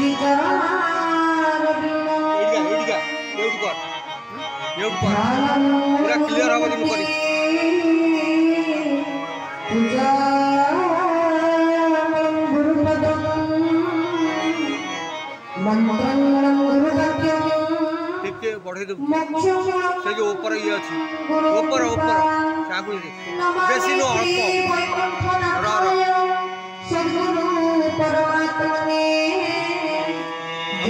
पूरा क्लियर हम पूजा ଟିକେ ବଢ଼େଇ ଦେବୁ ସେ ଯେଉଁ ଇଏ ଅଛି ଉପର ଉପର ଆଗକୁ ବେଶୀ ନୁହଁ ଅଳ୍ପ ର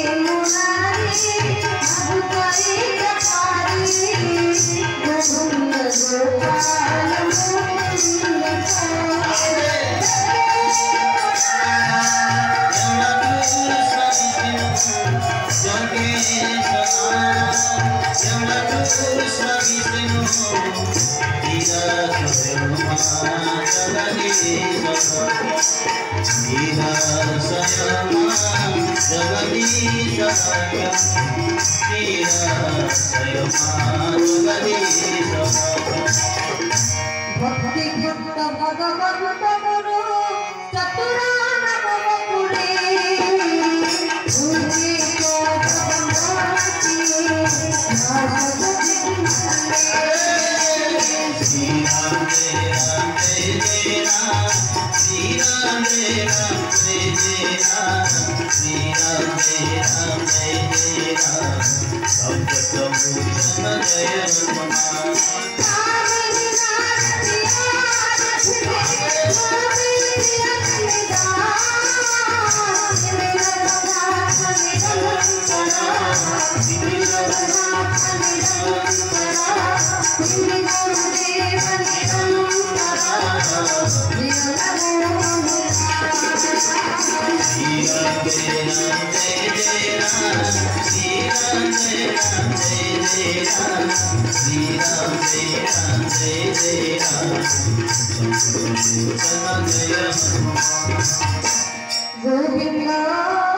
Thank you. Govinda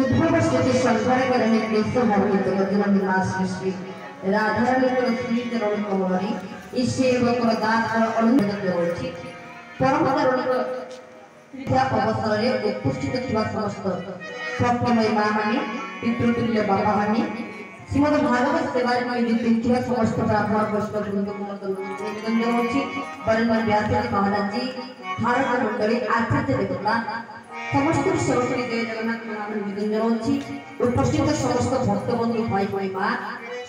ಉದ್ಭವ ಸ್ಥಿತಿ ಸಂಪರ್ಕರನ್ನು ತಿಳಿಸಿ ಹೋಗುತ್ತದೆ ಮಧುರಮಿ ಮಾಸ್ಟರ್ ಶ್ರೀ ರಾಧಾರಮಣರ ಶ್ರೀಧರಣ ಕುಮಾರಿ ಈ ಸೇವಕರ ದಾಸರ ಅನುಮತಿ ಪರಮ ಕರುಣಿಕ ಅವಸರದಲ್ಲಿ ಉತ್ಕೃಷ್ಟ ಸಮಸ್ತ ಸತ್ಯಮಯ ಮಾಮನಿ ಪಿತೃತುಲ್ಯ ಬಾಬಾಮನಿ শ্রীমদ ভাগবত সেবায় নয় নিযুক্ত সমস্ত ব্রাহ্মণ বৈষ্ণব বৃন্দকুমার নিবেদন জানাচ্ছি বরণমান ব্যাসী মহারাজজি ভারত মন্ডলী আচার্য দেবতা সমস্ত সরস্বতী দেব জগন্নাথ নামে নিবেদন জানাচ্ছি উপস্থিত সমস্ত ভক্তবন্ধু ভাই ভাই মা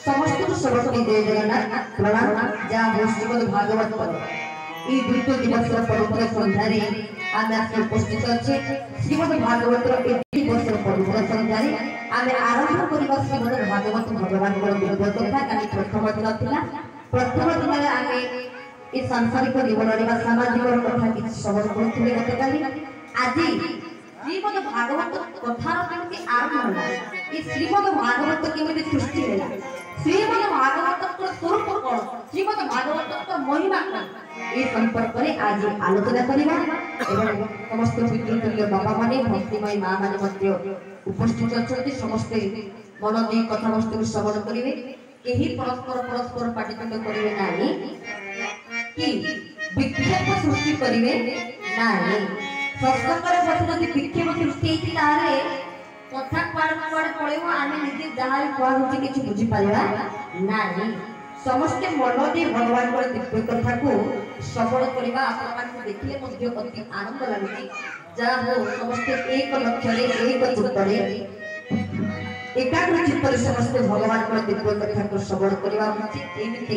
সমস্ত সরস্বতী দেব জগন্নাথ প্রণাম যা হল শ্রীমদ ভাগবত এই দ্বিতীয় পবিত্র সন্ধ্যায় উপস্থিত শ্রীমদ ভাগবত পরিবেশন করি পরিবেশন করে ଆମେ ଆରମ୍ଭ କରିବା ସମୟରେ ଭାଗବତ ଭଗବାନଙ୍କର ଗୁରୁବତ କଥା ପ୍ରଥମ ଦିନ ଥିଲା ପ୍ରଥମ ଦିନରେ ଆମେ ଏ ସାଂସାରିକ ଜୀବନରେ ବା ସାମାଜିକ କଥା କିଛି ଶ୍ରବଣ କରୁଥିଲେ ଗତକାଲି ଆଜି ଶ୍ରୀମଦ ଭାଗବତ କଥାର କେମିତି ଆରମ୍ଭ ହେଲା ଏ ଶ୍ରୀମଦ ଭାଗବତ କେମିତି ସୃଷ୍ଟି ହେଲା ಶ್ರೀಮದ ಭಾಗವತ ಸ್ವರೂಪ କ'ଣ ಶ್ರೀಮದ ଭାଗବତଙ୍କ ମହିମା କ'ଣ ଏ ସମ୍ପର୍କରେ ଆଜି ଆଲୋଚନା କରିବା ଏବଂ ସମସ୍ତ ପିତୃତୁଲ୍ୟ ବାବାମାନେ ଭକ୍ତିମୟ ମାଆମାନେ ମଧ୍ୟ ଉପସ୍ଥିତ ଅଛନ୍ତି ସମସ୍ତେ ମନ ଦେଇ କଥାବସ୍ତୁକୁ ଶ୍ରବଣ କରିବେ କେହି ପରସ୍ପର ପରସ୍ପର ପାଟିତୁଣ୍ଡ କରିବେ ନାହିଁ କି ବିକ୍ଷେପ ସୃଷ୍ଟି କରିବେ ନାହିଁ ସତ୍ସଙ୍ଗରେ ମଧ୍ୟ ଯଦି ବିକ୍ଷେପ ସୃଷ୍ଟି ହେଇଛି ତାହେଲେ କଥା କୁଆଡେ କୁଆଡେ ପଳେଇବ ଆମେ ନିଜେ ଯାହା ବି କୁହାଯାଉଛି କିଛି ବୁଝିପାରିବା ନାହିଁ ସମସ୍ତେ ମନ ଦେଇ ଭଗବାନଙ୍କର ଦିବ୍ୟ କଥାକୁ ସଫଳ କରିବା ଆପଣମାନଙ୍କୁ ଦେଖିଲେ ମଧ୍ୟ ଅତି ଆନନ୍ଦ ଲାଗୁଛି ଯାହା ହଉ ସମସ୍ତେ ଏକ ଲକ୍ଷ୍ୟରେ ଏକ ଚିତ୍ତରେ ଏକାଗ୍ର ଚିତ୍ତରେ ସମସ୍ତେ ଭଗବାନଙ୍କର ଦିବ୍ୟ କଥାକୁ ଶ୍ରବଣ କରିବା ଉଚିତ ଏମିତି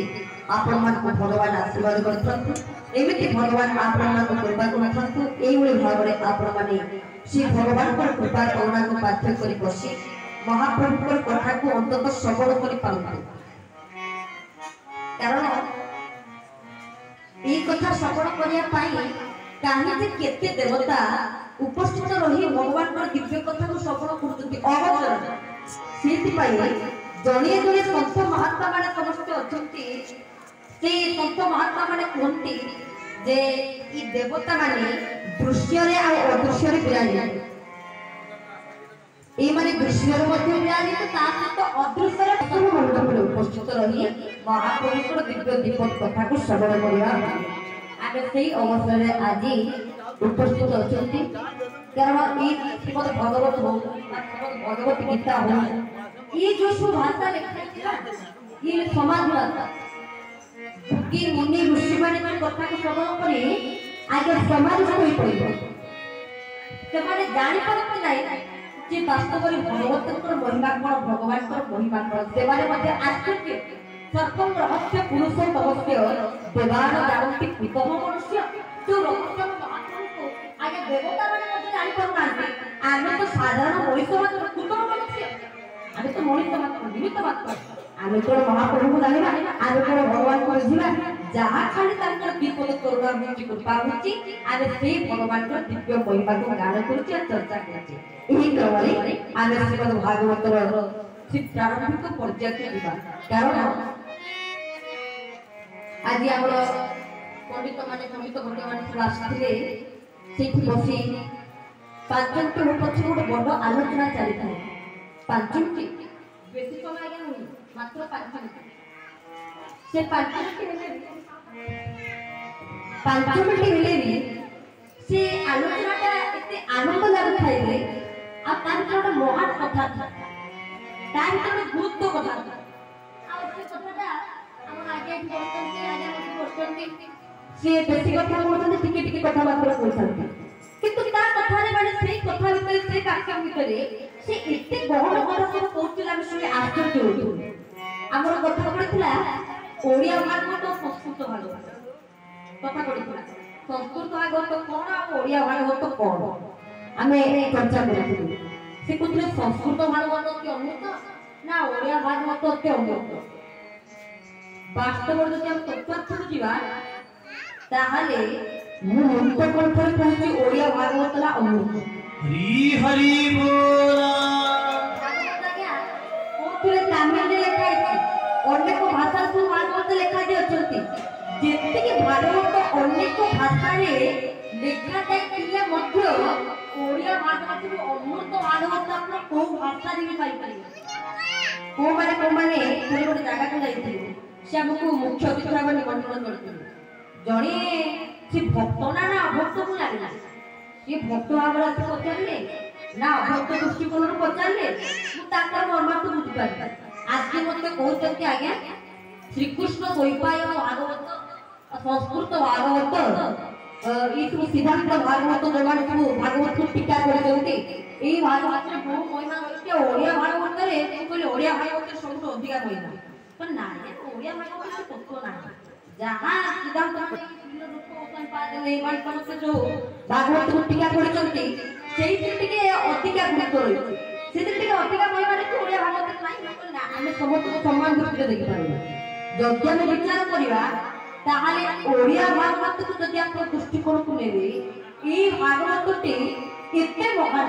ଆପଣମାନଙ୍କୁ ଭଗବାନ ଆଶୀର୍ବାଦ କରିଥାନ୍ତୁ ଏମିତି ଭଗବାନ ଆପଣମାନଙ୍କୁ କୃପା କରିଥାନ୍ତୁ ଏଇଭଳି ଭାବରେ ଆପଣମାନେ ଶ୍ରୀ ଭଗବାନଙ୍କର କୃପା କରୁଣାକୁ ବାଧ୍ୟ କରି ବସି ମହାପ୍ରଭୁଙ୍କର କଥାକୁ ଅନ୍ତତଃ ଶ୍ରବଣ କରିପାରନ୍ତି କାରଣ ଏଇ କଥା ଶ୍ରବଣ କରିବା ପାଇଁ କାହିଁକି କେତେ ଦେବତା ଉପସ୍ଥିତ ରହି ଭଗବାନଙ୍କର ଦିବ୍ୟ କଥାକୁ ଶ୍ରବଣ କରୁଛନ୍ତି ଅବଚରଣ ସେଇଥିପାଇଁ ଜଣିଏ ଜଣେ ସନ୍ଥ ମହାତ୍ମାମାନେ ସମସ୍ତେ ଅଛନ୍ତି ସେ ସନ୍ଥ ମହାତ୍ମାମାନେ କୁହନ୍ତି ଯେ ଇ ଦେବତାମାନେ ଦୃଶ୍ୟରେ ଆଉ ଅଦୃଶ୍ୟରେ ବିରାଜିଛନ୍ତି ଏଇମାନେ ଦୃଶ୍ୟରେ ମଧ୍ୟ ବିରାଜିତ ତା ସହିତ ଅଦୃଶ୍ୟରେ ମଣ୍ଡପରେ ଉପସ୍ଥିତ ରହି ମହାପୁରୁଷର ଦିବ୍ୟ ଦୀପ କଥାକୁ ଶ୍ରବଣ କରିବା ଆମେ ସେଇ ଅବସରରେ ଆଜି ଉପସ୍ଥିତ ଅଛନ୍ତି কেননা এই শ্রীমদ ভগবত হোক ভগবত গীতা হোক ये जो शुभ भाषा लिखा ये समाज भाषा କି ମୁନି ଋଷି ମାନେ କଥାକୁ ଶ୍ରବଣ କରି ଆଗେ ସମାଜକୁ ହୋଇପାରିବ ସେମାନେ ଜାଣିପାରନ୍ତି ନାହିଁ ଯେ ବାସ୍ତବରେ ଭଗବତଙ୍କର ମହିମା କ'ଣ ଭଗବାନଙ୍କର ମହିମା କ'ଣ ସେମାନେ ମଧ୍ୟ ଆଶ୍ଚର୍ଯ୍ୟ ସର୍ପଂ ରହସ୍ୟ ପୁରୁଷ ରହସ୍ୟ ଦେବାନ ଜାଣନ୍ତି କୃତମ ମନୁଷ୍ୟ ଯୋଉ ରହସ୍ୟ ମହାପ୍ରଭୁଙ୍କୁ ଆଗେ ଦେବତାମାନେ আমি তো সাধারণ মরিসমাত কুতুম বলছি আমি তো মরিসমাত নিমিত্ত মাত্র আমি কোন মহাপ্রভু জানিবা আমি কোন ভগবান বুঝিবা যাহা খালি তাঙ্কর বিপদ করবার মুক্তি কৃপা হচ্ছে আমি সেই ভগবানকর দিব্য মহিমাকে গান করছি আর চর্চা করছি এই ক্রমে আমি শ্রীমদ ভাগবতর প্রারম্ভিক পর্যায়কে যা কারণ আজি আমার পণ্ডিত মানে সমিত ভক্ত মানে সেটি বসি ପାଞ୍ଚଟି ମୋ ପଛେ ଗୋଟେ ବଡ଼ ଆଲୋଚନା ଚାଲିଥାଏ ପାଞ୍ଚଟି ବେଶୀ କଣ ଆଜ୍ଞା ହୁଏ ମାତ୍ର ପାଞ୍ଚଟି ସେ ପାଞ୍ଚଟି ହେଲେ ପାଞ୍ଚ ମିନିଟ୍ ହେଲେ ବି ସେ ଆଲୋଚନାଟା ଏତେ ଆନନ୍ଦ ଲାଗୁଥାଏ ଯେ ଆଉ ତା ଭିତରେ ଗୋଟେ ମହାନ କଥା ତା ଭିତରେ ଗୋଟେ ଗୁରୁତ୍ୱ କଥା ଆଉ ସେ କଥାଟା ଆମର ଆଜ୍ଞା କରୁଛନ୍ତି ଆଜ୍ଞା ମୋତେ କରୁଛନ୍ତି ସିଏ ବେଶୀ କଥା କହୁଛନ୍ତି ଟିକେ ଟିକେ କଥାବାର୍ତ୍ତା କରୁଛନ୍ତି নাটক ভিতরে সে এতে গহন কথা করছিল আমি শুনে আশ্চর্য হইল আমার কথা পড়েছিলা ওড়িয়া ভাষা তো সংস্কৃত ভাগবত কথা পড়েছিলা সংস্কৃত ভাগবত কোন ওড়িয়া ভাষা তো কোন আমি চর্চা করেছিলাম সে কোথায় সংস্কৃত ভাগবত কি অমৃত না ওড়িয়া ভাষা ভাগবত অতি অমৃত বাস্তবর যদি আমি তত্ত্বার্থ যা তাহলে ମୁଁ ମୁକ୍ତ କରିଥାଏ କହୁଛି ଓଡ଼ିଆ ଭାଗବତ ହେଲା ଅମୃତ হরি হরি তুলে তামিলরে লেখা হয়েছে অনেক ভাষা সু মধ্যে লেখা যাচ্ছে ଯେତିକି ଭାରତ ଅନେକ ଭାଷାରେ ଲେଖାଯାଏ ମଧ୍ୟ ଓଡ଼ିଆ ଭାଷାକୁ ଅମୃତ ଭାଗବତ ଆପଣ କୋଉ ଭାଷାରେ ବି ପାଇପାରିବେ କୋଉମାନେ କୋଉମାନେ ଗୋଟେ ଜାଗାକୁ ଯାଇଥିଲେ ସେ ଆମକୁ ମୁଖ୍ୟ ଅତିଥି ଭାବେ ନିମନ୍ତ୍ରଣ ଜଣେ ସେ ଭକ୍ତ ନା ନା ଅଭକ୍ତକୁ ଲାଗିଲା ये ভক্ত আমার আছে পচারলে না ভক্ত দৃষ্টিকোণর পচারলে মু তাঙ্কর মর্মার্থ বুঝি পারি আজকে মতে কহুচন্তি আজ্ঞা শ্রীকৃষ্ণ দ্বৈপায়ন ভাগবত সংস্কৃত ভাগবত এই সব সিদ্ধান্ত ভাগবত যোগান সব ভাগবত টীকা করেছেন এই ভাগবতের বহু মহিমা রয়েছে ওড়িয়া ভাগবতরে কইলে ওড়িয়া ভাগবতের সবুঠু অধিকা মহিমা তো না ওড়িয়া ভাগবতের তত্ত্ব না যাহা সিদ্ধান্ত ଭାଗବତ ଟିକା ପଢିଛନ୍ତି ସେଇଥିରେ ଟିକେ ଅଧିକା ଗୁରୁତ୍ୱ ରହିଛି ସେଥିରେ ଟିକେ ଅଧିକା ପରିମାଣରେ ଓଡ଼ିଆ ଭାଗବତ ନାହିଁ ନା ଆମେ ସମସ୍ତଙ୍କୁ ସମାନ ଦୃଷ୍ଟିରେ ଦେଖିପାରିବା ଯଦି ଆମେ ବିଚାର କରିବା ତାହେଲେ ଓଡ଼ିଆ ଭାଗବତକୁ ଯଦି ଆପଣ ଦୃଷ୍ଟିକୋଣକୁ ନେବେ এই ভাগবতটি এতে মহান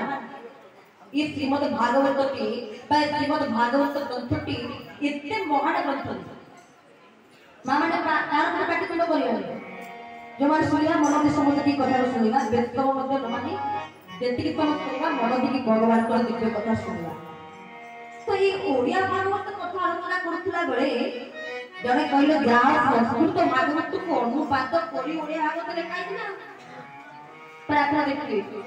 এই শ্রীমদ ভাগবতটি বা শ্রীমদ ভাগবত গ্রন্থটি এতে মহান গ্রন্থ মা মানে কারণ পাটিকুণ্ড করিবেন ଯେଉଁମାନେ ଶୁଣିବା ମନ ଦେଇ ସମସ୍ତେ ଟିକେ କଥାକୁ ଶୁଣିବା ବ୍ୟସ୍ତ ମଧ୍ୟ ନମାନେ ଯେତିକି ତମେ ଶୁଣିବା ମନ ଦେଇକି ଭଗବାନଙ୍କର ଦିବ୍ୟ କଥା ଶୁଣିବା ତ ଏଇ ଓଡ଼ିଆ ଭାଗବତ କଥା ଆଲୋଚନା କରୁଥିଲା ବେଳେ ଜଣେ କହିଲେ ଯାହା ସଂସ୍କୃତ ଭାଗବତକୁ ଅନୁବାଦ କରି ଓଡ଼ିଆ ଭାଗବତ ଲେଖାଇଛି ନା ପ୍ରାର୍ଥନା ଦେଖିଲେ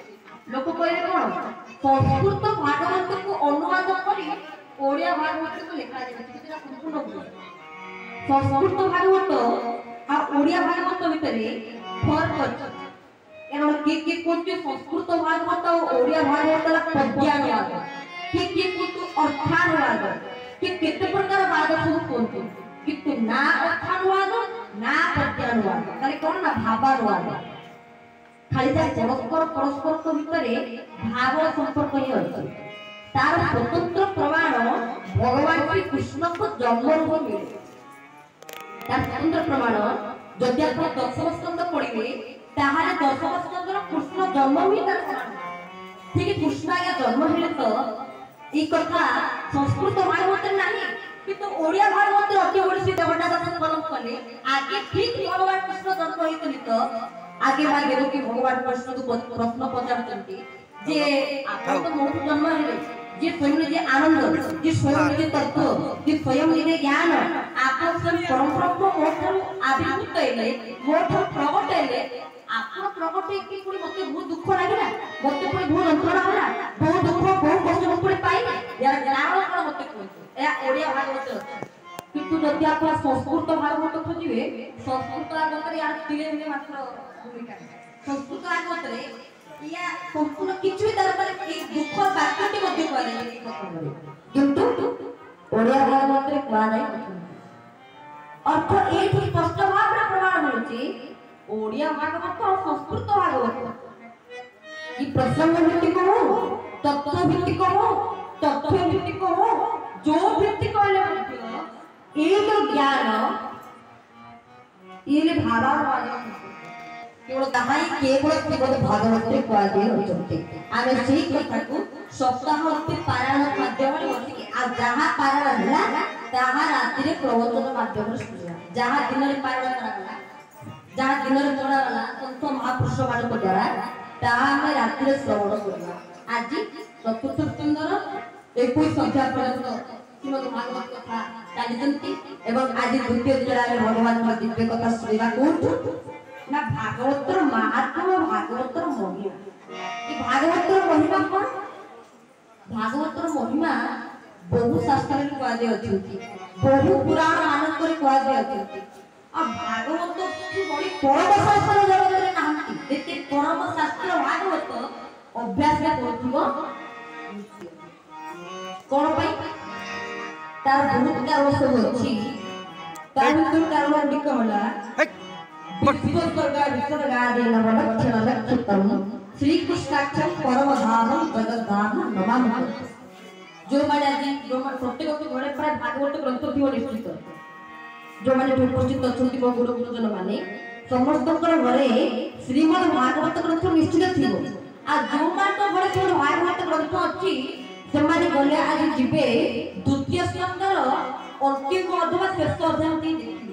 ଲୋକ କହିଲେ କଣ ସଂସ୍କୃତ ଭାଗବତକୁ ଅନୁବାଦ କରି ଓଡ଼ିଆ ଭାଗବତକୁ ଲେଖାଯାଇଛି କିନ୍ତୁ ଏଇଟା ସମ୍ପୂର୍ଣ୍ଣ ଭୁଲ ସଂସ୍କୃତ ଭାଗବତ ಆ ಒಡಿಯಾ ಭಾಗವತ ವಿತರೆ ಫರ್ಕ್ ಅಚ್ಚು ಏನೋ ಕೆ ಕೆ ಕುಂತು ಸಂಸ್ಕೃತ ಭಾಗವತ ಒಡಿಯಾ ಭಾಗವತಲ ಪದ್ಯಾನಿ ಆಗ ಕೆ ಕೆ ಕುಂತು ಅರ್ಥಾನುವಾದ ಕೆ ಕೆತ್ತ ಪ್ರಕಾರ ಭಾಗ ಸು ಕುಂತು ಕಿತ್ತು ನಾ ಅರ್ಥಾನುವಾದ ನಾ ಪದ್ಯಾನುವಾದ ಕರೆ ಕೋಣ ನಾ ಭಾವಾನುವಾದ খালি যা পরস্পর পরস্পর ভিতরে ভাব সম্পর্ক হি অছে তার স্বতন্ত্র প্রমাণ ভগবান শ্রীকৃষ্ণক জন্মরূপ মিলে ତା ସ୍ୱତନ୍ତ୍ର ପ୍ରମାଣ ଯଦି ଆପଣ ଦଶମ ସ୍କନ୍ଦ ପଢିବେ ତାହେଲେ ଦଶମ ସ୍କନ୍ଦର କୃଷ୍ଣ ଜନ୍ମ ହିଁ ତାର ଠିକ କୃଷ୍ଣ ଆଜ୍ଞା ଜନ୍ମ ହେଲେ ତ ଏଇ କଥା ସଂସ୍କୃତ ଭାଗବତରେ ନାହିଁ କିନ୍ତୁ ଓଡ଼ିଆ ଭାଗବତରେ ଅତି ଓଡ଼ିଶୀ ଦେବତା କଥା କଲମ କଲେ ଆଗେ ଠିକ ଭଗବାନ କୃଷ୍ଣ ଜନ୍ମ ହେଇଥିଲେ ତ ଆଗେ ବା ଦେବକୀ ଭଗବାନ କୃଷ୍ଣଙ୍କୁ ପ୍ରଶ୍ନ ପଚାରୁଛନ୍ତି ଯେ ଆପଣ ତ ମୋଠୁ ଜନ୍ମ ହେଲେ જે સ્વયંનો જે આનંદ જે સ્વયંનો જે તત્વ જે સ્વયંની જે જ્ઞાન આપણું પરમબ્રહ્મ મોઠું આવિર્ભૂત એટલે મોઠું પ્રગટ એટલે ଆପଣ ପ୍ରଗଟେଇକି ପୁଣି ମୋତେ ବହୁତ ଦୁଃଖ ଲାଗିଲା ମୋତେ ପୁଣି ବହୁତ ଯନ୍ତ୍ରଣା ହେଲା ବହୁତ ଦୁଃଖ ବହୁତ କଷ୍ଟ ମୁଁ ପୁଣି ପାଇଲି ଏହାର କାରଣ କ'ଣ ମୋତେ କୁହନ୍ତୁ ଏହା ଓଡ଼ିଆ ଭାଗବତ କିନ୍ତୁ ଯଦି ଆପଣ ସଂସ୍କୃତ ଭାଗବତ ଖୋଜିବେ ସଂସ୍କୃତ ଭାଗବତରେ ଏହାର ଧୀରେ ଧୀରେ ମାତ୍ର ଭୂମିକା ସଂସ୍କୃତ ଭାଗବତରେ ଏହା ସଂସ୍କୃତ କିଛି ବି किंतु ओडिया भाषा मात्र एक मान है अर्थ ये स्पष्ट भाव प्रमाण मिलुची ओडिया भागवत और संस्कृत भागवत ये प्रसंग भित्तिक हो तत्व भित्तिक हो तथ्य भित्तिक हो जो भित्तिक ये जो ज्ञान ये भावा केवल कहां केवल केवल भागवत कहते आम से कथा को ସପ୍ତାହ ଅତି ପାରାୟଣ ମାଧ୍ୟମରେ ବସିକି ଆଉ ଯାହା ପାରା ରହିଲା ତାହା ରାତିରେ ପ୍ରବଚନ ମାଧ୍ୟମରେ ଶୁଣିବା ଯାହା ଦିନରେ ପାରାୟଣ କରାଗଲା ଯାହା ଦିନରେ ପଢ଼ାଗଲା ସନ୍ଥ ମହାପୁରୁଷମାନଙ୍କ ଦ୍ୱାରା ତାହା ଆମେ ରାତିରେ ଶ୍ରବଣ କରିବା ଆଜି ଚତୁର୍ଥ ସ୍କନ୍ଦର ଏକୋଇଶ ସଂଖ୍ୟା ପର୍ଯ୍ୟନ୍ତ ଶ୍ରୀମଦ ଭାଗବତ କଥା ଚାଲିଛନ୍ତି ଏବଂ ଆଜି ଦ୍ୱିତୀୟ ଦିନରେ ଆମେ ଭଗବାନଙ୍କ ଦିବ୍ୟ କଥା ଶୁଣିବା କୋଉଠୁ ନା ଭାଗବତର ମହାତ୍ମ ଭାଗବତର ମହିମା ଏ ଭାଗବତର ମହିମା କ'ଣ ଭାଗବତର ମହିମା ବହୁ ଶାସ୍ତ୍ରରେ କୁହାଯାଇଅଛନ୍ତି ବହୁ ପୁରାଣ ମାନଙ୍କରେ କୁହାଯାଇଅଛନ୍ତି ଆଉ ଭାଗବତ ବଳି ପରମ ଶାସ୍ତ୍ର ଜଗତରେ ନାହାନ୍ତି ଯେତେ ପରମ ଶାସ୍ତ୍ର ଭାଗବତ ଅଭ୍ୟାସ କରୁଥିବ କଣ ପାଇଁ ତାର ବହୁତ କାରଣ ସବୁ ଅଛି ତା ଭିତରୁ କାରଣ ଗୁଡ଼ିକ ହେଲା ବିଶ୍ୱ ସରକାର ବିଶ୍ୱର ଗାଁ ଦେଇ ନବ ଲକ୍ଷଣ ଲକ୍ଷ କର୍ମ ಶ್ರೀಕೃಷ್ಣಾಕ್ಷಂ ಪರಮಧಾಮಂ ಜಗದ್ಧಾಮ ನಮಾಮಿ ଯେଉଁମାନେ ଆଜି ଯେଉଁମାନେ ପ୍ରତ୍ୟେକଟି ଘରେ ପ୍ରାୟ ଭାଗବତ ଗ୍ରନ୍ଥ ଥିବ ନିଶ୍ଚିତ ଯେଉଁମାନେ ଉପସ୍ଥିତ ଅଛନ୍ତି ମୋ ଗୁରୁ ଗୁରୁଜନମାନେ ସମସ୍ତଙ୍କର ଘରେ ଶ୍ରୀମଦ ଭାଗବତ ଗ୍ରନ୍ଥ ନିଶ୍ଚିତ ଥିବ ଆଉ ଯେଉଁମାନଙ୍କ ଘରେ କେବଳ ଭାଗବତ ଗ୍ରନ୍ଥ ଅଛି ସେମାନେ ଗଲେ ଆଜି ଯିବେ ଦ୍ୱିତୀୟ ସ୍କନ୍ଦର ଅନ୍ତିମ ଅଧ୍ୟାୟ ଶେଷ ଅଧ୍ୟାୟ ଦେଖିବେ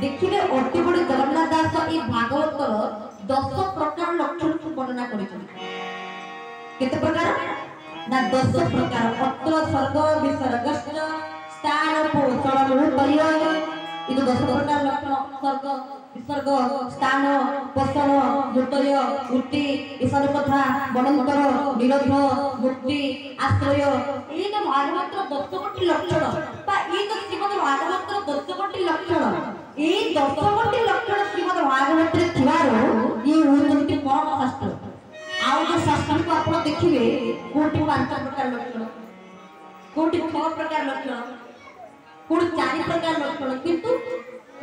ଦେଖିବେ ଅଟିବଡ଼ି ଜଗନ୍ନାଥ ଦାସ ଏଇ ଭାଗବତର ଦଶ ପ୍ରକାର ଲକ୍ଷଣକୁ ବର୍ଣ୍ଣନା କରିଛନ୍ତି କେତେ ପ୍ରକାର ନା ଦଶ ପ୍ରକାର ଅତ୍ର ସ୍ୱର୍ଗ ବିସର୍ଗଷ୍ଟ ସ୍ଥାନ ପୋଷଣ ପରିୟ ଏ ଯୋଉ ଦଶ ପ୍ରକାର ଲକ୍ଷଣ ସ୍ୱର୍ଗ ବିସର୍ଗ ସ୍ଥାନ ପୋଷଣ ମୃତୟ ଉଟି ଏସନ କଥା ବନନ୍ତର ନିରୋଧ ମୁକ୍ତି ଆଶ୍ରୟ ଏଇ ଯୋଉ ଭାଗବତର ଦଶ କୋଟି ଲକ୍ଷଣ ବା ଏଇ ଯୋଉ ଶ୍ରୀମଦ ଭାଗବତର ଦଶ କୋଟି ଲକ୍ଷଣ ଏଇ ଦଶ ଗୋଟି ଲକ୍ଷଣ ଶ୍ରୀମଦ ଭାଗବତରେ ଥିବାରୁ ଇଏ ହେଉଛନ୍ତି ପରମ ଶାସ୍ତ୍ର ଆଉ ଯୋଉ ଶାସ୍ତ୍ରକୁ ଆପଣ ଦେଖିବେ କୋଉଠି ପାଞ୍ଚ ପ୍ରକାର ଲକ୍ଷଣ କୋଉଠି ଛଅ ପ୍ରକାର ଲକ୍ଷଣ କୋଉଠି ଚାରି ପ୍ରକାର ଲକ୍ଷଣ କିନ୍ତୁ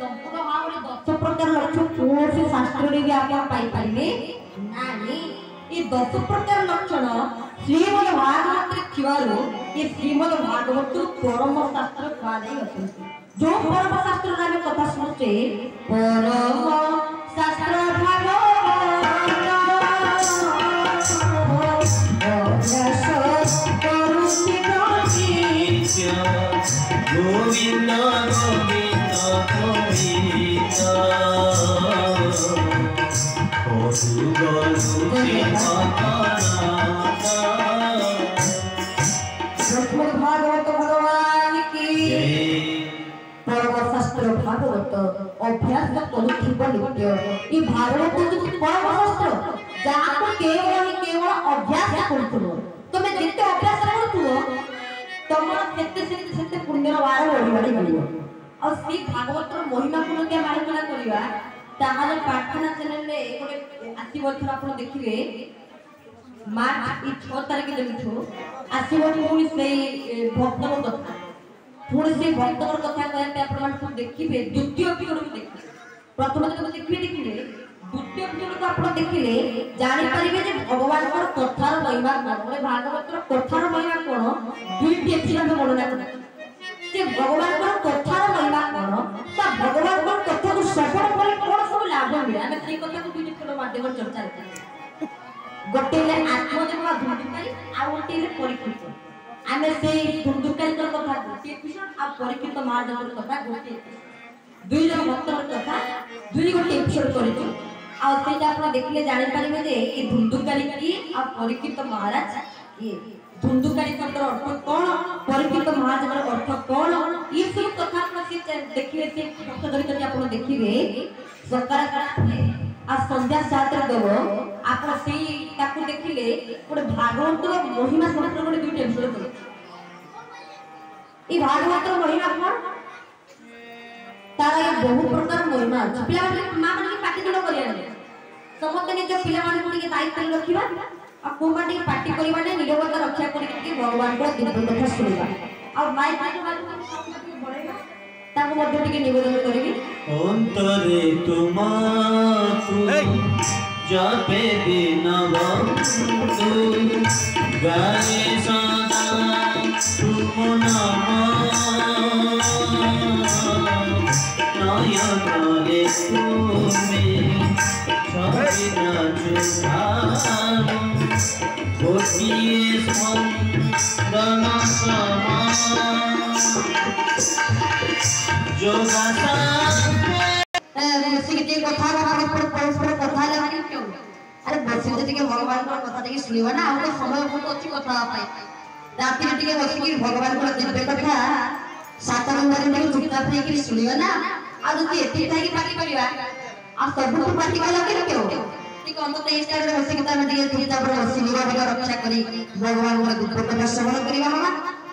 ସମ୍ପୂର୍ଣ୍ଣ ଭାବରେ ଦଶ ପ୍ରକାର ଲକ୍ଷଣ କୌଣସି ଶାସ୍ତ୍ରରେ ବି ଆପଣ ପାଇପାରିବେ ନାହିଁ ଏ ଦଶ ପ୍ରକାର ଲକ୍ଷଣ ଶ୍ରୀମଦ ଭାଗବତରେ ଥିବାରୁ ଏ ଶ୍ରୀମଦ ଭାଗବତରୁ ପରମ ଶାସ୍ତ୍ର କୁହାଯାଇଅଛନ୍ତି ଯୋଉ ପରମ ଶାସ୍ତ୍ର ନାମେ କଥା ଶୁଣୁଛେ ପରମ ଶାସ୍ତ୍ର ଅଭ୍ୟାସ କରୁଥିବ ନୃତ୍ୟ ଏ ଭାଗବତ ହେଉଛି ପରମ ଶାସ୍ତ୍ର ଯାହାକୁ କେବଳ କେବଳ ଅଭ୍ୟାସ କରୁଥିବ ତମେ ଯେତେ ଅଭ୍ୟାସ କରୁଥିବ ତମର ସେତେ ସେତେ ସେତେ ପୁଣ୍ୟର ବାର ବଢ଼ିବାରେ ମିଳିବ ଆଉ ସେ ଭାଗବତର ମହିମାକୁ ଯଦି ଆମେ ଆଲୋଚନା କରିବା ତାହେଲେ ପ୍ରାର୍ଥନା ଚ୍ୟାନେଲରେ ଗୋଟେ ଆସିବ ଏଥର ଆପଣ ଦେଖିବେ ମାର୍ଚ୍ଚ ଏଇ ଛଅ ତାରିଖ ଯେମିତି ଆସିବ ପୁଣି ସେଇ ଭକ୍ତର କଥା ପୁଣି ଭକ୍ତଙ୍କର କଥା କହିବା ପାଇଁ ଆପଣମାନେ ସବୁ ଦେଖିବେ ଦ୍ୱିତୀୟ ପିରିୟଡ଼କୁ ଦେଖିବେ ପ୍ରଥମ ଦିନକୁ ଦେଖିବେ ଦେଖିବେ ଦ୍ୱିତୀୟ ପିରିୟଡ଼କୁ ଆପଣ ଦେଖିଲେ ଜାଣିପାରିବେ ଯେ ଭଗବାନଙ୍କର କଥାର ମହିମା କ'ଣ ଗୋଟେ ଭାଗବତର କଥାର ମହିମା କ'ଣ ଦୁଇଟି ଏଥିରେ ଆମେ ବର୍ଣ୍ଣନା କରିବା ଯେ ଭଗବାନଙ୍କର କଥାର ମହିମା କ'ଣ ବା ଭଗବାନଙ୍କର କଥାକୁ ସଫଳ କଲେ କ'ଣ ସବୁ ଲାଭ ମିଳେ ଆମେ ସେଇ କଥାକୁ ଦୁଇଟି ପିରିୟଡ଼ ମାଧ୍ୟମରେ ଚର୍ଚ୍ଚା ହେଇଥାଏ ଗୋଟେ ହେଲେ ଆତ୍ମଦେବ ବା ଧୂମିକାରୀ ଆଉ ଗୋଟେ ହେଲେ ପରିକୃତି ಆಮೇಲೆ ಸೇ ದುಡ್ಡುಕರಿ ತರ್ಕೋತಾರ ಗೊತ್ತಿರ್ತೀವಿ ಆ ಕೊರಿಕಿತ ಮಾಡ್ದಿರ್ಕೋತ ಗೊತ್ತಿರ್ತೀವಿ दुई जन भक्तर कथा दुई गोटे एपिसोड करिछु आ सेटा आपण देखले जानि परिबे जे ए धुंधुकारी की आ परिकित महाराज ये धुंधुकारी शब्द अर्थ कोन परिकित महाराज का अर्थ कोन ये सब कथा आपण से से भक्त धरी आपण देखिबे আর সন্ধ্যা সাতটা দেব আপনার সেই তাকে দেখিলে গোটে ভাগবত মহিমা সমস্ত গোটে দুইটা এপিসোড দেবে এই ভাগবত মহিমা কোন তার আগে বহু প্রকার মহিমা আছে পিলামানে মা মানে পাটি তুল করিয়া নেবে সমস্ত নিজ পিলামানে টিকে দায়িত্ব রাখিবা আর কোমা টিকে পাটি করিবা না নিরবতা রক্ষা করি টিকে ভগবানଙ୍କର দিব্য কথা শুনিবা অন্তরে তোমার যাবে দিনব গায়ে সদা তুম নয়নরে তুমি ছবি নাচুথাম গোটিয়ে সম সমান বসিকি কথা হবা পরস্পর কথা হলে মানে কেউ আরে বসিকি টিকে ভগবানଙ୍କର কথা টিকে শুনিবা না ଆଉ ସମୟ ବହୁତ ଅଛି କଥା ହବା ପାଇଁ ରାତିରେ ଟିକେ ବସିକି ଭଗବାନଙ୍କର ଦିବ୍ୟ କଥା ସାତ ନମ୍ବରରେ ଟିକେ ଚୁପଚାପ ହେଇକି ଶୁଣିବା ନା ଆଉ ଯଦି ଏତିକି ଥାଇକି ପାଟି କରିବା ଆଉ ସବୁଠୁ ପାଟି କଲା କେମିତି କେଉଁ ଟିକେ ଅନ୍ତତ ଏଇ ଷ୍ଟାଇଲରେ ବସିକି ତମେ ଟିକେ ଚୁପଚାପରେ ବସିଯିବା ଟିକେ ରକ୍ଷା କରି ଭଗବାନଙ୍କର ଦିବ୍ୟ କଥା ଶ୍ରବଣ କରିବା ମାମା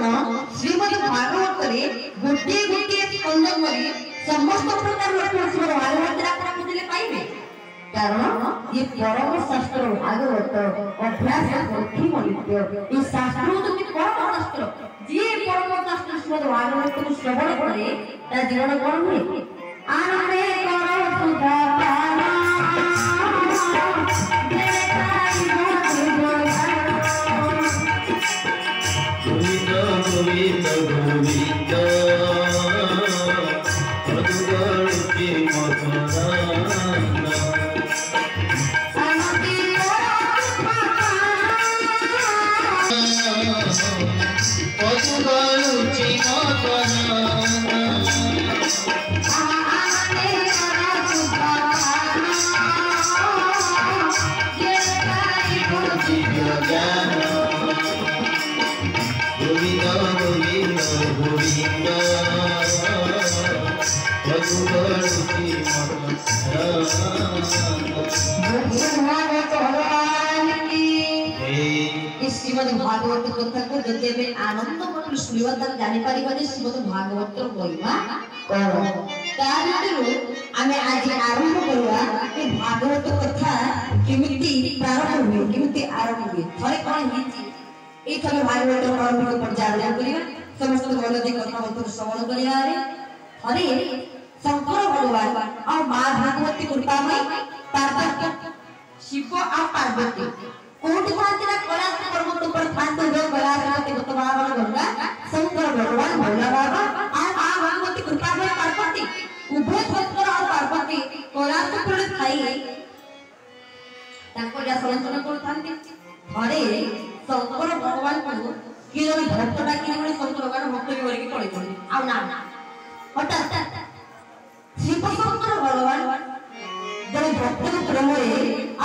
କୀର୍ତ୍ତନ ଶ୍ରୀମଦ ଭାଗବତରେ ଗୋଟିଏ ଗୋଟିଏ ସ୍କନ୍ଦ କରି ସମସ୍ତ ପ୍ରକାର ଋଷିଙ୍କର ଭାଗବତରେ ଆପଣ ଖୋଜିଲେ ପାଇବେ କାରଣ ये परम शास्त्र भागवत अभ्यास पोथी मनित्य ये शास्त्र तुम्हें कौन शास्त्र जी परम शास्त्र श्रीमद भागवत को श्रवण करे तार जीवन कौन हुए आनंद करो सुधा पाना Govinda শ্রীমদ ভাগবত কথাকে যদি আমি আনন্দ মনে শুনিবা তাহলে জানিপারিবানি শ্রীমদ ভাগবতর মহিমা কর তা ভিতর আমি আজ আরম্ভ করবা যে ভাগবত কথা কেমিতি প্রারম্ভ হুয়ে কেমিতি আরম্ভ হুয়ে থরে কোন হেছি এইথরে ভাগবত পর্বকে পর্যালোচনা করিবা समस्त गणदी कथा भक्तों श्रवण करियारे शंकर भगवान मां कृपा में पार्वती शिव पार्वती कोटि पर्वत पर गंगा शंकर भगवान भोला बाबा मां कृपा में पार्वती उभय शंकर पार्वती पर थाई ताको जा शंकर भगवान को କି ଜଣେ ଭକ୍ତ ଡାକିଲେ ବୋଲି ସବୁ ପ୍ରକାର ଭକ୍ତି କରିକି ପଳେଇଛନ୍ତି ଆଉ ନା ହଠାତ୍ ଶିବ ଶଙ୍କର ଭଗବାନ ଜଣେ ଭକ୍ତର ପ୍ରେମରେ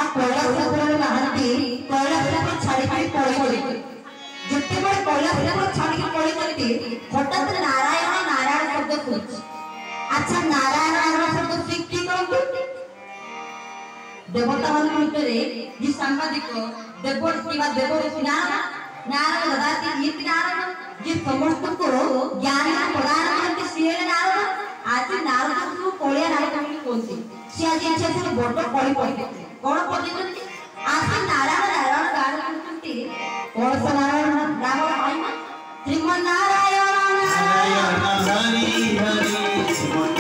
ଆଉ କୈଳାସପୁରରେ ନାହାନ୍ତି କୈଳାସପୁର ଛାଡ଼ିକି ପଳେଇଛନ୍ତି ଯେତେବେଳେ କୈଳାସପୁର ଛାଡ଼ିକି ପଳେଇଛନ୍ତି ହଠାତ୍ ନାରାୟଣ ନାରାୟଣ ଶବ୍ଦ ଶୁଣିଛି ଆଚ୍ଛା ନାରାୟଣ ନାରାୟଣ ଶବ୍ଦ ଶ୍ରୀ କି କରନ୍ତି ଦେବତାମାନଙ୍କ ଭିତରେ ଯେ ସାମ୍ବାଦିକ ଦେବ କିମ୍ବା ଦେବ ଋଷି ନା ನಾರಾಯಣ ಬದಾತಿ ಈತ ನಾರಾಯಣ ಈ ಸಮಸ್ತಕ್ಕೂ ಜ್ಞಾನ ಪ್ರಧಾನಮಂತ್ರಿ ಶ್ರೀಯ ನಾರಾಯಣ ಆಚೆ ನಾರಾಯಣಕ್ಕೂ ಕೊಳೆಯ ನಾರಾಯಣ ಕುಂತಿ ಶ್ರೀ ಆಚೆ ಇಚ್ಛೆ ಸರ್ ಬೊಟ್ಟ ಕೊಳಿ ಕೊಡಿ ಕೊಳ ಕೊಡಿ ಆಚೆ ನಾರಾಯಣ ನಾರಾಯಣ ಗಾನ ಕುಂತಿ ಕೊಳಸ ನಾರಾಯಣ ರಾಮ ಶ್ರೀಮನ್ನಾರಾಯಣ ನಾರಾಯಣ ಹರಿ ಹರಿ ಶ್ರೀಮನ್ನಾರಾಯಣ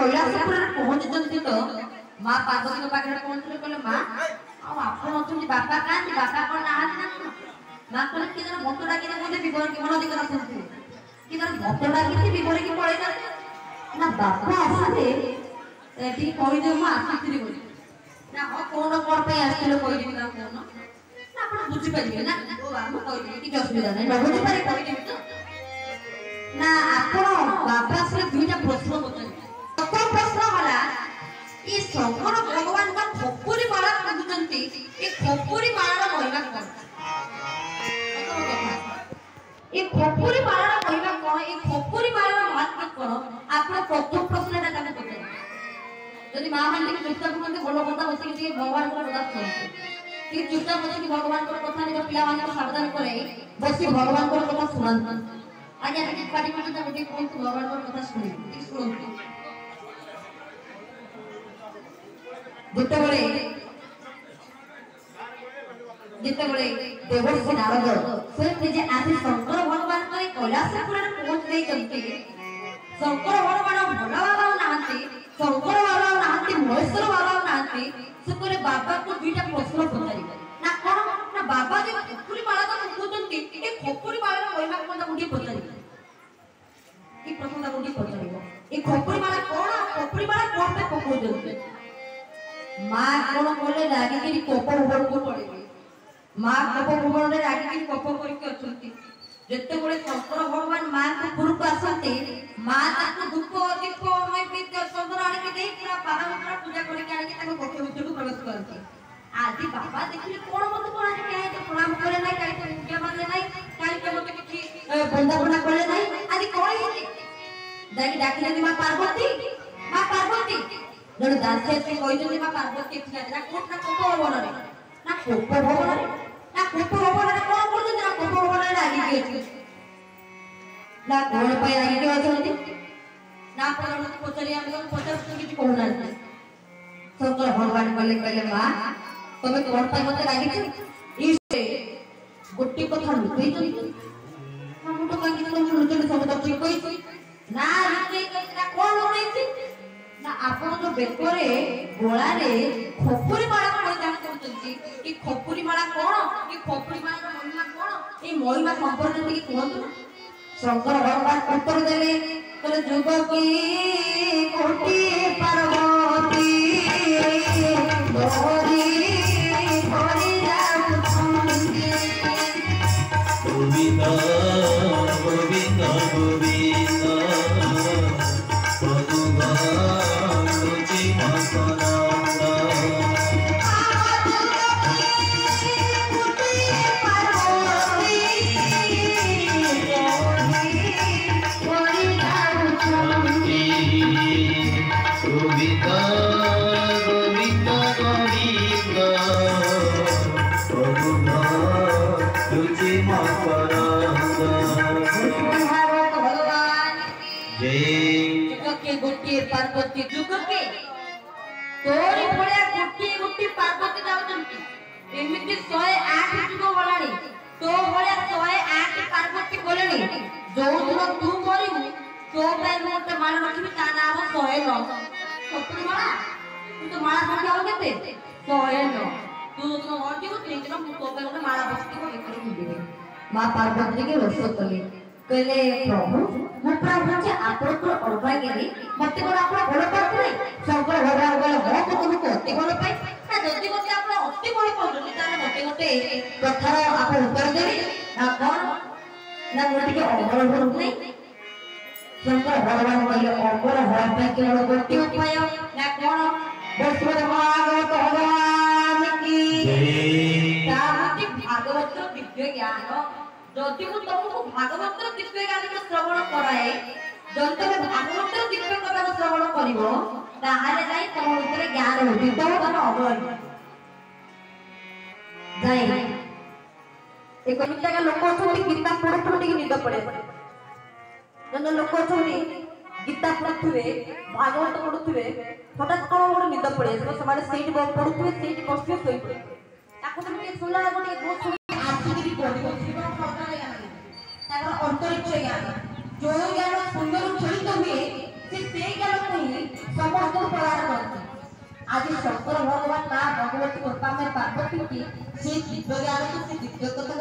କୈଳାସପୁରରେ ପହଞ୍ଚିଛନ୍ତି ତ ମା ପାର୍ବତୀଙ୍କ ପାଖରେ ପହଞ୍ଚିଲେ କହିଲେ ମା ଆଉ ଆପଣ ଅଛନ୍ତି ବାପା କାହାନ୍ତି ବାପା କ'ଣ ନାହାନ୍ତି ନା ମା କହିଲେ କି ଜଣ ମତ ଡାକିଲେ ମୋତେ ବିବରକି ମନ ଅଧିକ ରଖୁଥିଲେ କି ଜଣ ମତ ଡାକିଛି ବିବରକି ପଳେଇଛନ୍ତି ନା ବାପା ଆସିଲେ ଟିକେ କହିଦେବେ ମୁଁ ଆସିଥିଲି ବୋଲି ନା ହଁ କ'ଣ କ'ଣ ପାଇଁ ଆସିଥିଲେ କହିଦେବି ତାଙ୍କୁ କହୁନ ନା ଆପଣ ବୁଝିପାରିବେ ନା ମୁଁ କହିଦେବି କିଛି ଅସୁବିଧା ନାହିଁ ନ ବୁଝିପାରିବେ କହିଦେବି ନା ଆପଣ ବାପା ଆସିଲେ ଦୁଇଟା ପ୍ରଶ୍ନ ପଚାରିବେ ପ୍ରଥମ ପ୍ରଶ୍ନ ହେଲା ଏ ଶଙ୍କର ଭଗବାନଙ୍କ ଖପୁରୀ ମାଳା ପିନ୍ଧୁଛନ୍ତି ଏ ଖପୁରୀ ମାଳାର କହିବା କଣ ଏ ଖପୁରୀ ମାଳାର ମହିମା କଣ ଏ ଖପୁରୀ ମାଳାର ମହାତ୍ମା କଣ ଆପଣ ପ୍ରଥମ ପ୍ରଶ୍ନଟା ତାଙ୍କୁ ପଚାରିବେ ଯଦି ମା ମାନେ ଟିକେ ଚୁପଚାପ ଭଲ କଥା ବସିକି ଟିକେ ଭଗବାନଙ୍କର କଥା ଶୁଣନ୍ତୁ ଟିକେ ଚୁପଚାପ ବସିକି ଭଗବାନଙ୍କର କଥା ନିଜ ପିଲାମାନଙ୍କୁ ସାବଧାନ କରାଇ ବସି ଭଗବାନଙ୍କର କଥା ଶୁଣନ୍ତୁ ଆଜ୍ଞା ଟିକେ ପାଟି ପାଟି ତାଙ୍କୁ ଟିକେ କୁହନ୍ତୁ ଭଗବାନଙ୍କର କଥା ଶୁଣନ୍ତୁ ଟିକେ ଶୁଣନ୍ତୁ ଯେତେବେଳେ ଯେତେବେଳେ ଦେବର୍ଷି ନାରଦ ସ୍ୱୟଂ ନିଜେ ଆସି ଶଙ୍କର ଭଗବାନ କରି କୈଳାସ ପୁରାଣ ପହଞ୍ଚି ଦେଇଛନ୍ତି ଶଙ୍କର ଭଗବାନ ଭଲ ବାବା ନାହାନ୍ତି ଶଙ୍କର ବାବା ନାହାନ୍ତି ମହେଶ୍ୱର ବାବା ନାହାନ୍ତି ସେପରି ବାବାଙ୍କୁ ଦୁଇଟା ପ୍ରଶ୍ନ ପଚାରିବେ ନା କଣ ନା ବାବା ଯେ ଖପୁରୀ ମାଳକ ଶିଖୁଛନ୍ତି ଏ ଖପୁରୀ ମାଳର ମହିମା କଣ ତାକୁ ଟିକେ ପଚାରିବ ଏ ପ୍ରଶ୍ନ ତାକୁ ଟିକେ ପଚାରିବ ଏ ଖପୁରୀ ମାଳା କଣ ଖପୁରୀ ମାଳା କଣ ପାଇଁ ପକଉଛନ୍ତି માં કોણ કોલે લાગીકરી કોપ ઉપરકુ પડે માં કોપ ઉપરને લાગીકરી કોપ કરીકે અછંતી ଯେତେବେଳେ ଶଙ୍କର ଭଗବାନ ମାଆଙ୍କ ଉପରକୁ ଆସନ୍ତି ମା ତାଙ୍କୁ ଦୁଃଖ ଦୁଃଖ ଚନ୍ଦ୍ର ଆଣିକି ଦେଇ ପୁରା ବାହା ପୁରା ପୂଜା କରିକି ଆଣିକି ତାଙ୍କ କକ୍ଷ ଭିତରକୁ ପ୍ରବେଶ କରନ୍ତି ଆଜି ବାବା ଦେଖିଲେ କଣ ମତେ କଣ ଆଜି କାହିଁକି ପ୍ରଣାମ କଲେ ନାହିଁ କାହିଁକି ପୂଜା ମାରିଲେ ନାହିଁ କାହିଁକି ମତେ କିଛି ବନ୍ଦାପନା କଲେ ନାହିଁ ଆଜି କଣ ହେଇଛି ଯାଇକି ଡାକିଲେ ମା ପାର୍ବତୀ ମା ପାର୍ବତୀ ଜଣେ ଦାସୀ ଆସି କହିଛନ୍ତି ମା ପାର୍ବତୀ ଏଠି ନାହାନ୍ତି ନା କୋଉଠି ନା କୋପ ଭବନରେ ନା କୋପ ଭବନରେ ନା କୋପ ଭବନରେ କଣ କରୁଛନ୍ତି ନା କୋପ ଭବନରେ ଲାଗିକି ଅଛି ନା କଣ ପାଇଁ ଲାଗିକି ଅଛନ୍ତି ନା ପଚାରୁଛନ୍ତି ପଚାରି ଆମେ ତାଙ୍କୁ ପଚାରୁଛୁ କିଛି କହୁନାହାନ୍ତି ଶଙ୍କର ଭଗବାନ କହିଲେ କହିଲେ ମା ତମେ କଣ ପାଇଁ ମତେ ରାଗିଛ ଗୋଟିଏ କଥା ଲୁଚେଇଛନ୍ତି ନା ମୁଁ ତ କାହିଁକି ତମକୁ ଲୁଚେଇଲି ସବୁ ତ ଠିକ କହିଛି ନା ଲୁଚେଇ କହିଛି ନା କଣ ଲୁଚେଇଛି ନା ଆପଣ ଯୋଉ ବେକରେ ଗୋଳାରେ ଖପୁରୀ ମାଳା ପରିଧାନ କରୁଛନ୍ତି ଏ ଖପୁରୀ ମାଳା କ'ଣ ଏ ଖପୁରୀ ମାଳାର ମହିମା କ'ଣ ଏ ମହିମା ସମ୍ପର୍କରେ ଟିକେ କୁହନ୍ତୁ ଶଙ୍କର ଭଗବାନ ଉତ୍ତର ଦେଲେ କହିଲେ ଯୁବକୀ କୋଟି ପାର୍ବତୀ ମତେ କଲେଣି ଯୋଉଦିନ ତୁ କରିବୁ ତୋ ପାଇଁ ମୁଁ ଗୋଟେ ମାଳ ରଖିବି ତା ନାଁ ହବ ଶହେ ନଅ ସତୁରି ମାଳା ତୁ ତୋ ମାଳା ସଂଖ୍ୟା ହବ କେତେ ଶହେ ନଅ ତୁ ଯୋଉଦିନ ଘଟିବୁ ସେଇଦିନ ମୁଁ ତୋ ପାଇଁ ଗୋଟେ ମାଳା ବସିଥିବ ଏଥିରେ ବୁଲିବି ମା ପାର୍ବତୀ ରୋଷ କଲେ କହିଲେ ପ୍ରଭୁ ମୁଁ ପୁରା ଭାବୁଛି ଆପଣଙ୍କର ଅର୍ବାଗ୍ୟରେ ମତେ କଣ ଆପଣ ଭଲ ପାଉଥିଲେ ସବୁବେଳେ ଭଲ ଭଲ ହଁ ଲୋକଙ୍କୁ ଅତି ଭଲ ପାଏ ନା ଯଦି ମତେ ଆପଣ ଅତି ଭଲ ପାଉଛନ୍ତି ତାହେଲେ ମତେ ଗୋଟେ ପ୍ରଥାର ଆପଣ ଉତ୍ତର ଦେବେ ନା କଣ ନା ମୁଁ ଟିକେ ଅଙ୍ଗଳ ଭରୁନାହିଁ ଶଙ୍କର ଭଗବାନ କହିଲେ ଅଙ୍ଗଳ ହବା ପାଇଁ କେବଳ ଗୋଟିଏ ଉପାୟ ନା କ'ଣ ବୈଷ୍ଣବ ମହାଗତ ଭଗବାନ କି ତା ହେଉଛି ଭାଗବତ ଦିବ୍ୟ ଜ୍ଞାନ ଯଦି ମୁଁ ତମକୁ ଭାଗବତର ଦିବ୍ୟ ଜ୍ଞାନକୁ ଶ୍ରବଣ କରାଏ ଯଦି ତମେ ଭାଗବତର ଦିବ୍ୟ କଥାକୁ ଶ୍ରବଣ କରିବ ତାହେଲେ ଯାଇ ତମ ଭିତରେ ଜ୍ଞାନ ଉଦିତ ତମେ ଅବଳ ଯାଇ ଏମିତି ଜାଗା ଲୋକ ଅଛନ୍ତି ଗୀତା ପଢୁଥିବ ଟିକେ ନିଦ ପଡ଼େ ଜଣେ ଲୋକ ଅଛନ୍ତି ଗୀତା ପଢୁଥିବେ ଭାଗବତ ପଢୁଥିବେ ହଠାତ୍ କ'ଣ ଗୋଟେ ନିଦ ପଡ଼େ ସେମାନେ ସେଇଠି ପଢୁଥିବେ ସେଇଠି ବସିବେ ଶୋଇପଡ଼େ ତାକୁ ତମେ ଟିକେ ଶୁଣିଲା ବେଳକୁ ଟିକେ ବହୁତ ଶୁଣି ଆସିକିରି ପଢିବ ଜୀବନ ତାଙ୍କର ଅନ୍ତରିକ୍ଷ ଜ୍ଞାନ ଯେଉଁ ଜ୍ଞାନ ସୁନ୍ଦର ଖେଳିତ ହୁଏ ସେ ସେଇ ଜ୍ଞାନକୁ ହିଁ ସମସ୍ତଙ୍କୁ ପ୍ରଦାନ କରନ୍ତି ଆଜି ଶଙ୍କର ଭଗବାନ ମା ଭଗବତୀ ଗୋପାମେ ପାର୍ବତୀଙ୍କୁ ସେ ଦିବ୍ୟ ଜ୍ଞାନକୁ ସେ ଦିବ୍ୟ କଥା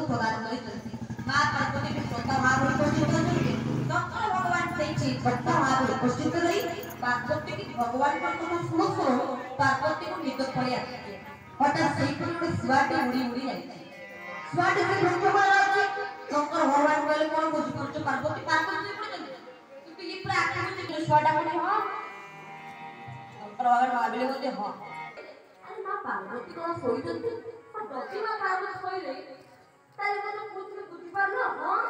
घटना वहां पर उपस्थित रही पार्वती की भगवान पर तुम सुनो सुनो पार्वती को निकट पड़े आती है हठात सही पर गोटे छुआटी उड़ी उड़ी जाई छुआटी से भक्त महाराज शंकर भगवान कहले कोन बुझ परछ पार्वती पार्वती पड़े किंतु ये पूरा आके मुझे कि छुआटा बोले हां शंकर भगवान भाबिले बोले हां अरे मां पार्वती को सोई जंती पर डोकी मां पार्वती सोई रही ताले मैंने कुछ भी बुझ पालो हां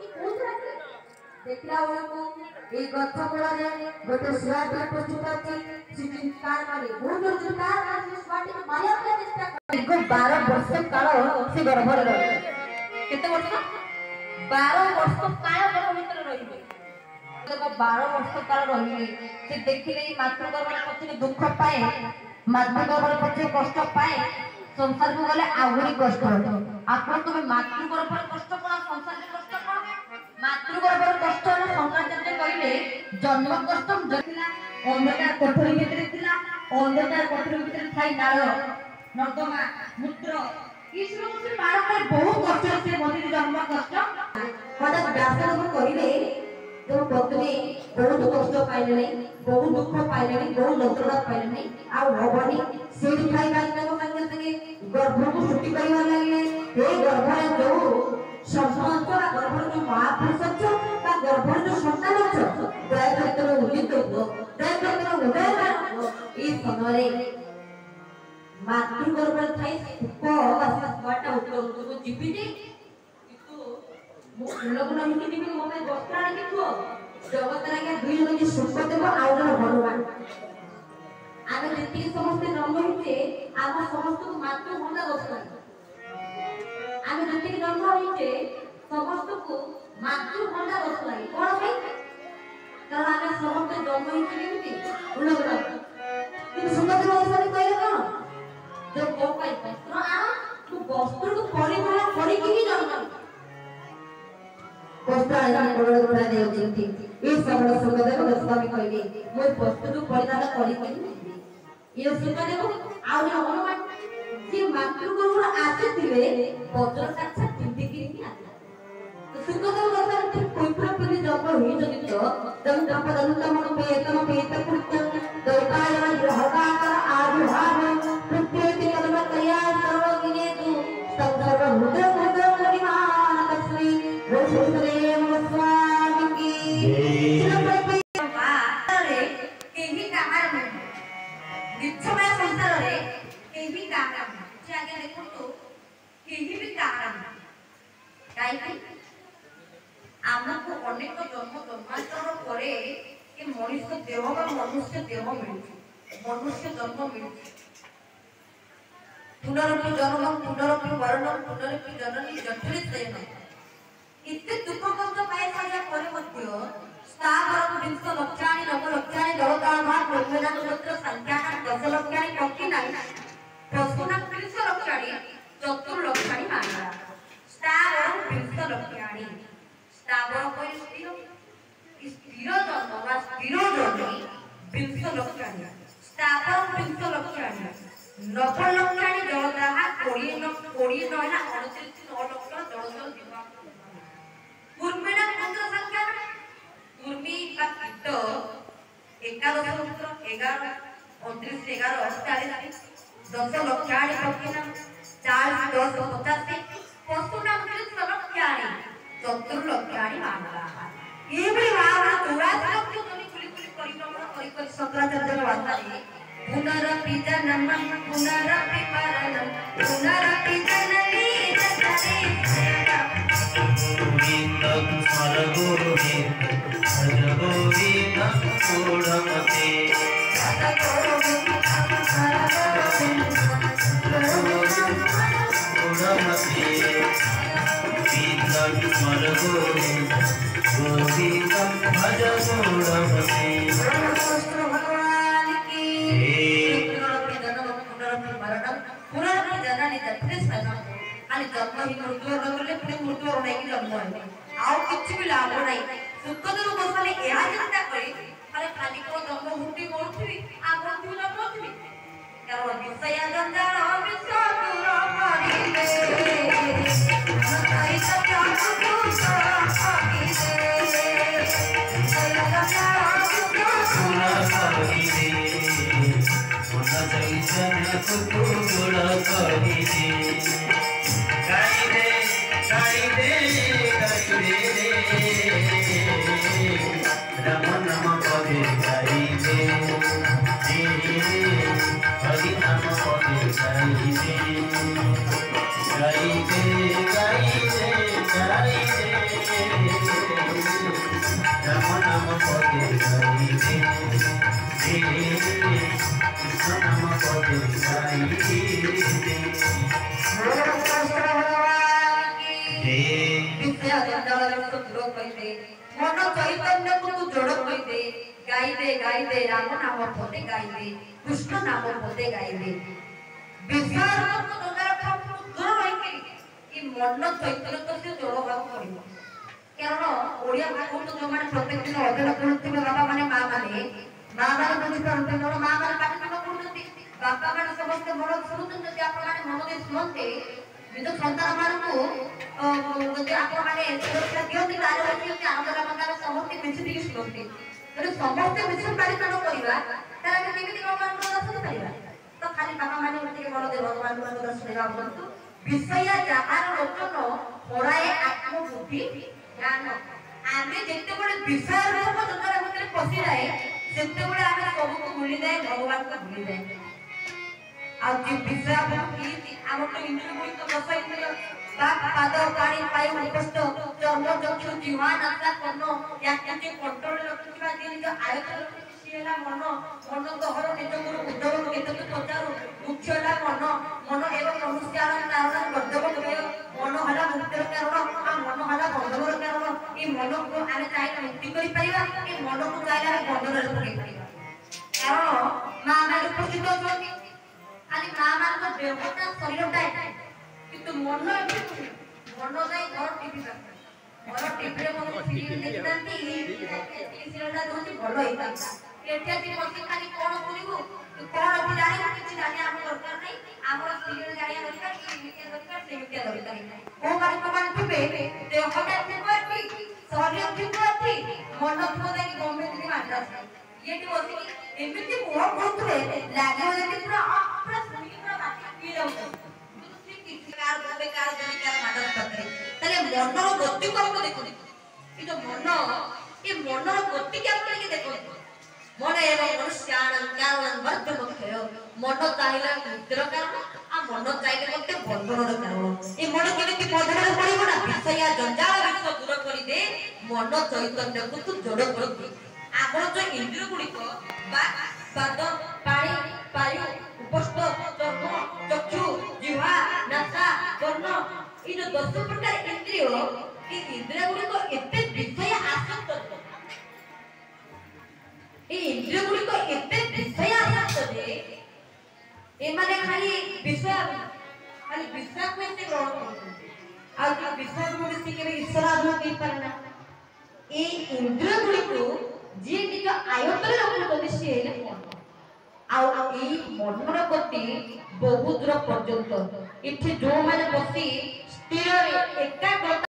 ये कुछ रखे ଦେଖିଲା ବେଳକୁ ଏଇ ଗଛ ମୂଳରେ ଗୋଟେ ଶୁଆଟିଏ ପୋଷୁଛି ସେ ଚିନ୍ତା କରି ମୁଁ ଯୋଉ ବାର ବର୍ଷ କାଳ ସେ ଗର୍ଭରେ କେତେ ବର୍ଷ ବାର ବର୍ଷ କାଳ ଗର୍ଭ ଭିତରେ ରହିଲେ ବାର ବର୍ଷ କାଳ ରହିଲେ ସେ ଦେଖିଲେ ଏଇ ମାତୃଗର୍ଭର ପଛରେ ଦୁଃଖ ପାଏ ମାତୃଗର୍ଭର ପଛରେ କଷ୍ଟ ପାଏ ସଂସାରକୁ ଗଲେ ଆହୁରି କଷ୍ଟ ଆପଣ ତୁମେ ମାତୃଗର୍ଭର କଷ୍ଟ କ'ଣ ସଂସାରରେ କଷ୍ଟ କ'ଣ মাতৃগর্ভর কষ্ট শঙ্করাচার্য কহিলে জন্ম কষ্টম জটিলা অন্ধকার কঠোরী ভিতরে ছিলাম অন্ধকার কঠোরী ভিতরে থাই নাল নর্দমা মূত্র কৃষ্ণ মুসলিম বারম্বার বহু কষ্ট সে মন্দির জন্ম কষ্ট হঠাৎ ব্যাসদেব কহিলে তো পত্নী বহুত কষ্ট পাইলে বহু দুঃখ পাইলে বহু যন্ত্রণা পাইলে আউ হবনি সেইটি খাই পাইলে সাথে সাথে গর্ভকু ছুটি করিবার লাগিলে এই গর্ভরে যে সমস্ত গর্ভর যে মহাপুরুষ অছ তা গর্ভর যে সন্তান অছ দয়াকরি তোর উন্নীত হো দয়াকরি তোর উদয়মান হো এই সময়ে মাতৃ গর্ভরে থাই সুখ বাসি ছুয়াটা উত্তরକୁ ଯିବି ଯେ କିନ୍ତୁ ମୁଁ ଫୁଲକୁ ନମିକି ଯିବି ମୋ ପାଇଁ ବସ୍ତ୍ର ଆଣିକି ଥୁଅ ଜଗତରେ ଆଜ୍ଞା ଦୁଇ ଜଣ କି ସୁଖ ଦେବ ଆଉ ଜଣେ ଭଗବାନ ଆମେ ଯେତିକି ସମସ୍ତେ ଜନ୍ମ ହେଇଛେ ଆମ ସମସ୍ତଙ୍କୁ ମାତୃ ଭଣ୍ଡା ଦରକାର ଆଲୋଚନାଟିକି ଦଣ୍ଡ ହୋଇଛେ ସମସ୍ତଙ୍କୁ ମାତୃଭଣ୍ଡା ରସ ଲାଗେ କ'ଣ ପାଇଁ କାରଣ ଆମେ ସମସ୍ତେ ଜନ୍ମ ହେଇଛେ କେମିତି ଗୁଣଗୁଣ କିନ୍ତୁ ସୁମତି ମହାଶୟ କହିଲେ କ'ଣ ଯେ ମୋ ପାଇଁ ବସ୍ତ୍ର ଆଣ ତୁ ବସ୍ତ୍ରକୁ ପରିଧାନ କରିକି ହିଁ ଜନ୍ମ ବସ୍ତ୍ର ଆଣିବା କୋଳରେ ଘୋଡ଼ା ନେଉଛନ୍ତି ଏ ସମୟ ସୁଖଦେବ ଗୋସ୍ୱାମୀ କହିଲେ ମୋ ବସ୍ତ୍ରକୁ ପରିଧାନ କରିକି ଇଏ ସୀତା ଦେବ ଆହୁରି ହନୁମାନ କିଏ ମାତୃଗୃହରୁ ଆସିଥିଲେ ବଜ୍ର ସାକ୍ଷାତ ପିନ୍ଧିକିରି ହିଁ ଆସିଲା ସୁଖଦେବ ଗୋସ୍ୱାମୀ ପୁତ୍ର ପୁଣି ଜପ ହୋଇଛନ୍ତି ତ ତମେ ଜପ ଜନ୍ମ ତମ ପେତ ତମ ପେତ ପୁତ୍ର एगारो अड़तालीस डॉक्टर लोग क्या डॉक्टर नाम चार दस पचासी पशु नाम के सड़क प्यारी डॉक्टर लोग प्यारी मामला ये भी भावना थोड़ा सा जो तुम्हें खुली खुली परिक्रमा करी करी शंकराचार्य वाता है पुनरपितनम पुनरपिपरणम पुनरपितनली जगते गोविंद हर गोविंद हर गोविंद पूर्णमते सदा स्मरगो गोपीकं भज गौरवते आणि जन्म ही मृत्यूवर नवरले पुढे मृत्यूवर नाही की जन्म आहे आव किच्छ बी लागलो नाही दुःख जर बसले या चिंता करी अरे खाली को जन्म हुटी मोठवी आपण तुला मोठवी कारण विषया गंधारा विसरून परिले Thank you. ಅರಣ್ಯವನ್ನು ಜೊಡಕೊಯ್ದೆ ಗಾಯ್ದೆ ಗಾಯ್ದೆ ರಾಮನಾಮ ಪೊದೆ ಗಾಯ್ದೆ ಕೃಷ್ಣ ನಾಮ ಪೊದೆ ಗಾಯ್ದೆ ବିଶ୍ୱାସକୁ ଦୂର ଦୂର ରହିକିରି କି ମନ ଚୈତନ୍ୟକୁ ସେ ଯୋଡ଼ବାକୁ ପଡ଼ିବ କାରଣ ଓଡ଼ିଆ ଭାଷାକୁ ଯେଉଁମାନେ ପ୍ରତ୍ୟେକ ଦିନ ଅଧ୍ୟୟନ କରୁଥିବେ ବାପା ମାନେ ମା ମାନେ ମା ମାନେ ବୁଝିପାରନ୍ତି ମୋର ମା ମାନେ ପାଠ କରୁଛନ୍ତି ବାପା ମାନେ ସମସ୍ତେ ମୋର ଶୁଣୁଛନ୍ତି ଯଦି ଆପଣମାନେ ମନ ଦେଇ ଶୁଣନ୍ତେ କିନ୍ତୁ ସନ୍ତାନମାନଙ୍କୁ ଯଦି ଆପଣମାନେ ସୁରକ୍ଷା ଦିଅନ୍ତି ତାହେଲେ ହେଉଛନ୍ତି ଆନ୍ଦୋଳନ ତାହେଲେ ସମସ୍ତେ ମିଶିକି ଶୁଣନ୍ତି ଯଦି ସମସ୍ତେ ମିଶିକି ପାରିପାନ କରିବା ତାହେଲେ ଆମେ କେମିତି ଭଗବାନଙ୍କ ଦର୍ଶନ କରିବା ତ ଖାଲି ବାପା ମାନେ ଟିକେ ବଳ ଦେବ ଭଗବାନଙ୍କ ଦର୍ଶନ ହେବା କରନ୍ତୁ ବିଷୟ ଯାହାର ଲୋଚନ ପଳାଏ ଆତ୍ମବୁଦ୍ଧି ଜ୍ଞାନ ଆମେ ଯେତେବେଳେ ବିଷୟ ଲୋକ ଯୋଜନା ଭିତରେ ପଶିଯାଏ ସେତେବେଳେ ଆମେ ସବୁକୁ ଭୁଲିଯାଏ ଭଗବାନଙ୍କୁ ଭୁଲିଯାଏ ଆଉ ଯିଏ ପିଲା ଏବଂ ପିଇଛି ଆମର ଇନ୍ଦ୍ରଗୁଣିତ ପାଦ ପାଣି ପାଇ ଉପସ୍ଥ ଚର୍ମ ଚକ୍ଷୁ ଜିହ୍ୱା ନାସା କର୍ଣ୍ଣ ୟାକୁ ଯିଏ କଣ୍ଟ୍ରୋଲ ରଖିଥିବା ଯିଏ ନିଜ ଆୟତ୍ତ ରଖିଛି ସିଏ ହେଲା ମନ ମନ ଗହର ନିଜ ଗୁରୁ ଉଦ୍ଧବ କେତକ ପଚାରୁ ମୁଖ୍ୟ ହେଲା ମନ ମନ ଏବଂ ମନୁଷ୍ୟାର କାରଣ ଗର୍ଦ୍ଧବ ହୃଦୟ ମନ ହେଲା ମୁକ୍ତିର କାରଣ ଆଉ ମନ ହେଲା ବନ୍ଧବର କାରଣ ଏ ମନକୁ ଆମେ ଚାହିଁଲେ ମୁକ୍ତି କରିପାରିବା କି ମନକୁ ଚାହିଁଲେ ଆମେ ବନ୍ଧନରେ ପକେଇ ପାରିବା କାରଣ ମା ମାନେ ଉପସ୍ଥିତ ଅଛନ୍ତି ଖାଲି ମା ମାନଙ୍କ ବ୍ୟବସ୍ଥା ସରିଗଥାଏ କିନ୍ତୁ ମନ ଏଠି ମନ ଯାଇ ଘର ଟିଭି ଦରକାର ଘର ଟିଭିରେ ମୋତେ ସିରିଏଲ ଦେଖିଥାନ୍ତି ଏଇ ସିରିଏଲଟା ଦେଉଛି ଭଲ ହେଇଥାନ୍ତା ଏଠି ଆସି ବସି ଖାଲି କ'ଣ ଶୁଣିବୁ ତୁ କ'ଣ ଅଛି ଜାଣିବୁ କିଛି ଜାଣିବା ଆମର ଦରକାର ନାହିଁ ଆମର ସିରିଏଲ ଜାଣିବା ଦରକାର ଏମିତିଆ ଦରକାର ସେମିତିଆ ଦରକାର କୋଉ ମାନଙ୍କମାନେ ଥିବେ ଦେହଟା ଥିବ ଏଠି ଶରୀର ଥିବ ଏଠି ମନ ଥିବ ଯାଇକି ଗଭର୍ଣ୍ଣମେଣ୍ଟ ମାଡ୍ରାସ ఏంటి వస్తుంది ఎమ్మిది మూల కూతురే లాగే వాళ్ళకి ఇప్పుడు అప్పుడు స్త్రీకి కూడా బాగా ఫీల్ అవుతుంది స్త్రీకి కారు గొప్ప కారు జరిగారు మాట్లాడుతుంది తల్లి మన్నର ଗତି କରକୁ ଦେଖନ୍ତୁ କିନ୍ତୁ ମନ ଏ ମନର ଗତି କେମିତି ଦେଖନ୍ତୁ ମନ ଏବଂ ମନୁଷ୍ୟ କାରଣ ମଧ୍ୟ ମୁଖ୍ୟ ମନ ଚାହିଁଲା ମୁକ୍ତିର କାରଣ ଆଉ ମନ ଚାହିଁଲେ ମଧ୍ୟ ବନ୍ଧନର କାରଣ ଏ ମନ କେମିତି ବନ୍ଧନରେ ପଡିବ ନା ବିଷୟ ଜଞ୍ଜାଳ ବିଷ ଦୂର କରିଦେ ମନ ଚୈତନ୍ୟକୁ ତୁ ଯୋଡ କରିଦେ ଆମର ଯୋଉ ଇନ୍ଦ୍ରିୟ ଗୁଡିକ ବା ପାଦ ପାଣି ବାୟୁ ଉପସ୍ଥ ଚର୍ମ ଚକ୍ଷୁ ଜିହ୍ୱା ନାସା କର୍ଣ୍ଣ ଏଇ ଯୋଉ ଦଶ ପ୍ରକାର ଇନ୍ଦ୍ରିୟ ଏ ଇନ୍ଦ୍ରିୟ ଗୁଡିକ ଏତେ ବିଷୟ ଆସକ୍ତ ଏ ଇନ୍ଦ୍ରିୟ ଗୁଡିକ ଏତେ ବିଷୟ ଆସକ୍ତ ଯେ ଏମାନେ ଖାଲି ବିଷୟ ଖାଲି ବିଷୟକୁ ଏତେ ଗ୍ରହଣ କରୁଛନ୍ତି ଆଉ ବିଷୟକୁ ବେଶୀ କେବେ ଈଶ୍ୱର ଆଗ୍ରହ ଦେଇପାରେ ନା ଏଇ ଇନ୍ଦ୍ରିୟ ଗୁଡିକୁ ଯିଏକି ଆୟତରେ ଲୋକଙ୍କୁ ପ୍ରତିଷ୍ଠି ହେଲେ ଆଉ ଏଇ ମନର ପ୍ରତି ବହୁ ଦୂର ପର୍ଯ୍ୟନ୍ତ ଏଠି ଯୋଉମାନେ ବସି ସ୍ଥିରରେ ଏକାଗ୍ରତା